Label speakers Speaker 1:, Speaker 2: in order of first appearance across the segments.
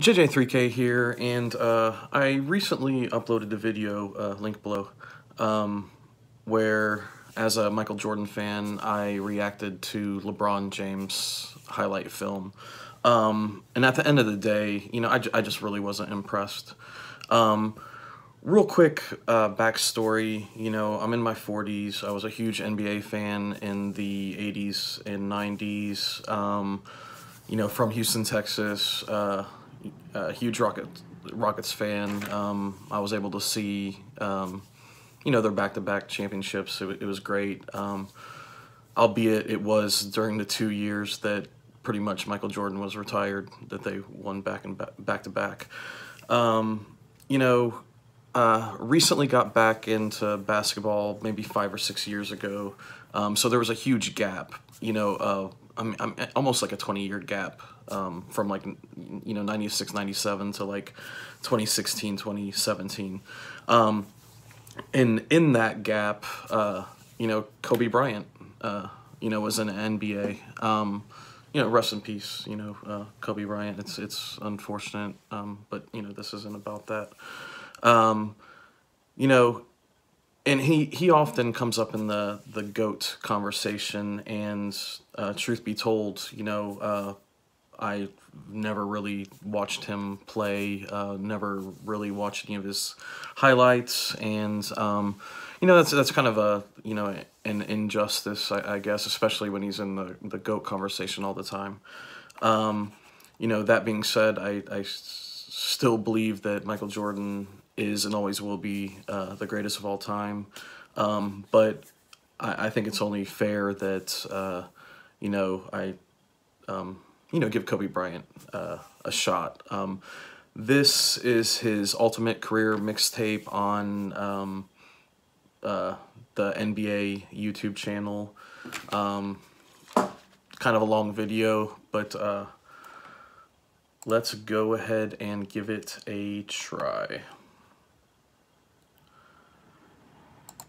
Speaker 1: JJ3K here, and uh, I recently uploaded a video, uh, link below, um, where, as a Michael Jordan fan, I reacted to LeBron James highlight film. Um, and at the end of the day, you know, I, I just really wasn't impressed. Um, real quick uh, backstory, you know, I'm in my 40s. I was a huge NBA fan in the 80s and 90s. Um, you know, from Houston, Texas. A huge Rocket, Rockets fan. Um, I was able to see, um, you know, their back-to-back championships. It, it was great. Um, albeit it was during the two years that pretty much Michael Jordan was retired that they won back and back to back. Um, you know, uh, recently got back into basketball maybe five or six years ago. Um, so there was a huge gap. You know, uh, I'm, I'm almost like a 20 year gap um, from like you know 96 97 to like 2016 2017 um, and in that gap uh, you know kobe bryant uh, you know was in nba um, you know rest in peace you know uh, kobe bryant. It's it's unfortunate um, but you know this isn't about that. Um, you know and he he often comes up in the the goat conversation and uh, truth be told you know uh, I never really watched him play, uh, never really watched any of his highlights, and um, you know that's that's kind of a you know an injustice, I, I, guess, especially when he's in the the goat conversation all the time. Um, you know that being said, I, I still believe that Michael Jordan is and always will be uh, the greatest of all time, um, but I, I, think it's only fair that uh, you know I. Um, you know, give Kobe Bryant uh, a shot. Um, this is his ultimate career mixtape on um, uh, the NBA YouTube channel. Um, kind of a long video, but uh, let's go ahead and give it a try.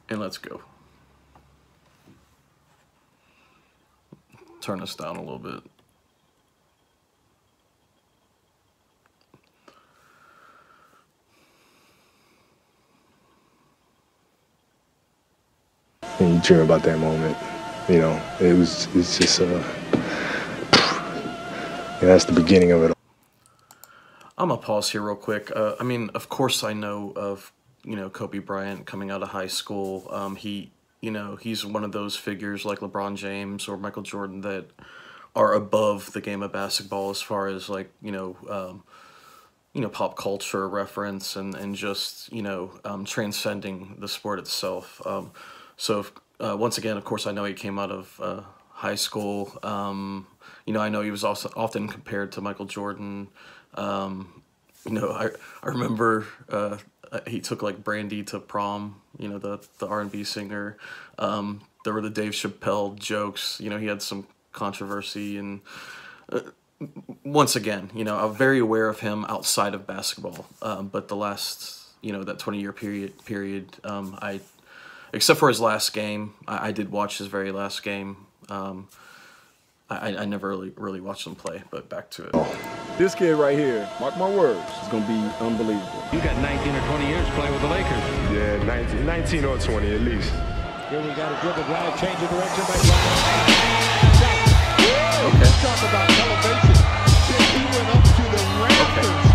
Speaker 1: And let's go. Turn this down a little bit.
Speaker 2: and you cheer about that moment. You know, it was it's just uh, that's the beginning of it.
Speaker 1: I'm gonna pause here real quick. Uh, I mean, of course, I know of you know Kobe Bryant coming out of high school. Um, he, you know, he's one of those figures like LeBron James or Michael Jordan that are above the game of basketball as far as like you know. Um, you know, pop culture reference and, and just, you know, um, transcending the sport itself. Um, so uh, once again, of course, I know he came out of uh, high school. Um, you know, I know he was also often compared to Michael Jordan. Um, you know, I I remember uh, he took like Brandy to prom. You know, the the R and B singer. Um, there were the Dave Chappelle jokes. You know, he had some controversy and. Uh, once again, you know, I'm very aware of him outside of basketball, um, but the last, you know, that 20 year period period, um, I except for his last game. I, I did watch his very last game. Um, I, I never really really watched him play, but back to it.
Speaker 3: This kid right here, mark my words, is going to be unbelievable.
Speaker 4: You got 19 or 20 years playing with the Lakers.
Speaker 3: Yeah, 19, 19 or 20 at least.
Speaker 5: Here we got a dribble drive, change of direction by
Speaker 1: Okay.
Speaker 5: Talk about elevation. He went up to the rafters.
Speaker 1: Okay.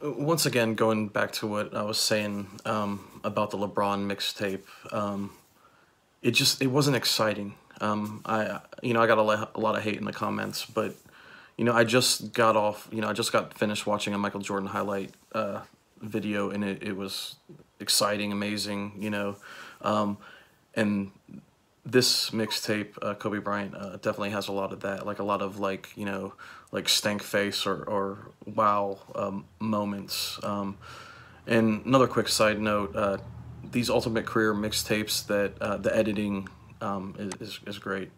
Speaker 1: once again, going back to what I was saying um, about the LeBron mixtape, um, it just it wasn't exciting. Um, I you know I got a, a lot of hate in the comments, but you know I just got off. You know I just got finished watching a Michael Jordan highlight uh, video, and it, it was exciting, amazing. You know, um, and this mixtape, uh, Kobe Bryant, uh, definitely has a lot of that, like a lot of like you know, like stank face or or wow um, moments. Um, and another quick side note: uh, these Ultimate Career mixtapes, that uh, the editing um, is, is is great.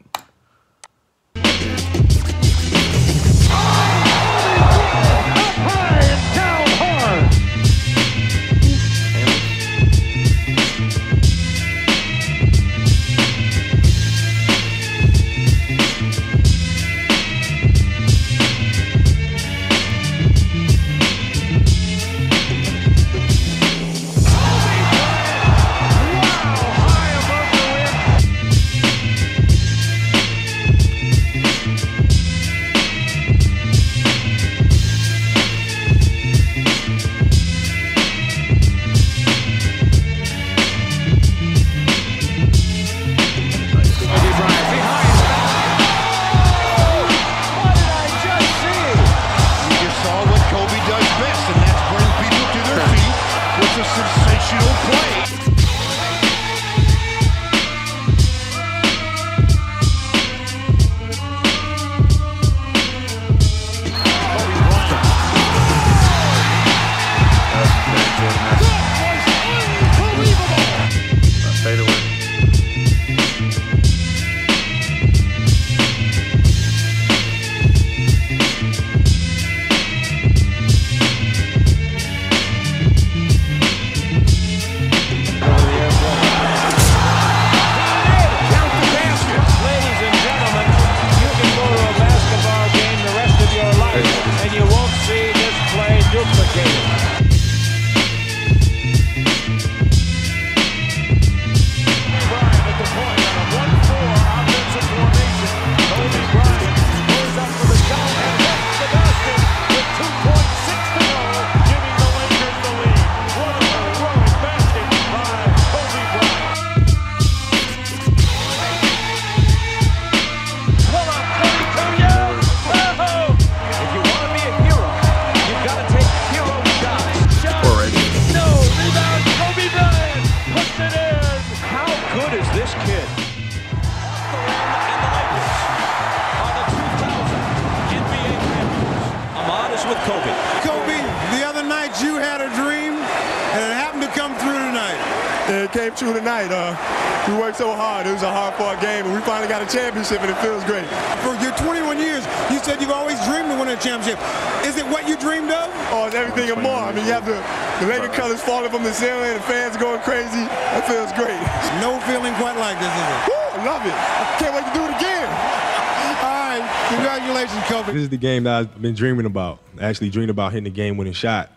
Speaker 2: True tonight. Uh, we worked so hard. It was a hard-fought game, and we finally got a championship, and it feels great.
Speaker 6: For your 21 years, you said you've always dreamed of winning a championship. Is it what you dreamed of?
Speaker 2: Oh, it's everything and more. I mean, you have the, the Laker colors falling from the ceiling, the fans going crazy. That feels great.
Speaker 6: No feeling quite like this, is it?
Speaker 2: Woo, I love it. I can't wait to do it again.
Speaker 6: All right, congratulations, Kobe.
Speaker 2: This is the game that I've been dreaming about. Actually, dreamed about hitting the game-winning shot.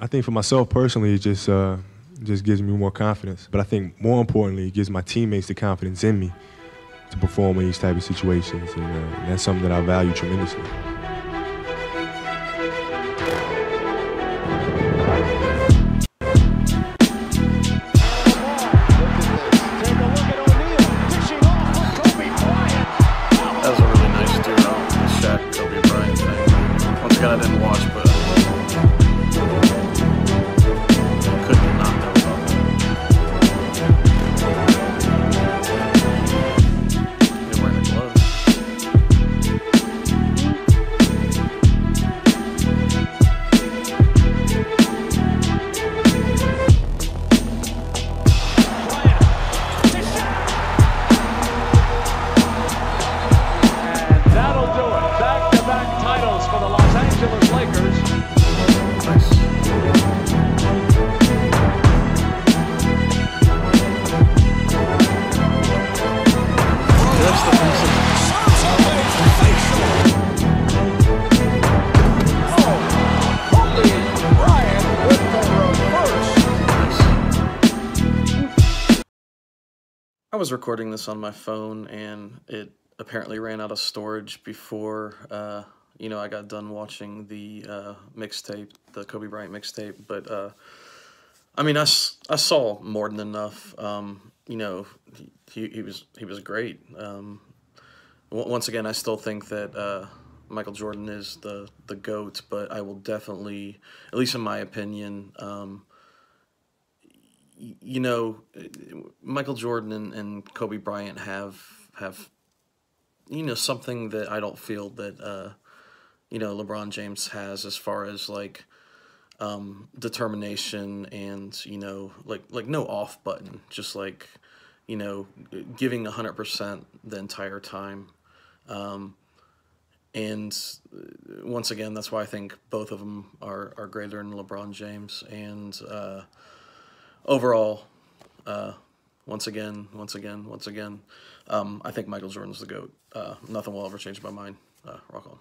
Speaker 2: I think for myself personally, it's just uh, just gives me more confidence. But I think more importantly, it gives my teammates the confidence in me to perform in these type of situations, and, uh, that's something that I value tremendously.
Speaker 1: Was recording this on my phone and it apparently ran out of storage before uh, you know, I got done watching the uh, mixtape, the Kobe Bryant mixtape, but uh, I mean, I, I saw more than enough. Um, you know, he, he, was he was great. Um, once again, I still think that uh, Michael Jordan is the the goat, but I will definitely, at least in my opinion, um, you know, Michael Jordan and, and Kobe Bryant have have you know something that I don't feel that uh, you know LeBron James has as far as like um, determination and you know like like no off button, just like you know giving hundred percent the entire time. Um, and uh, once again, that's why I think both of them are, are greater than LeBron James. And uh, overall, uh, once again, once again, once again, um, I think Michael Jordan's the GOAT. Uh, nothing will ever change my mind. Uh, rock on.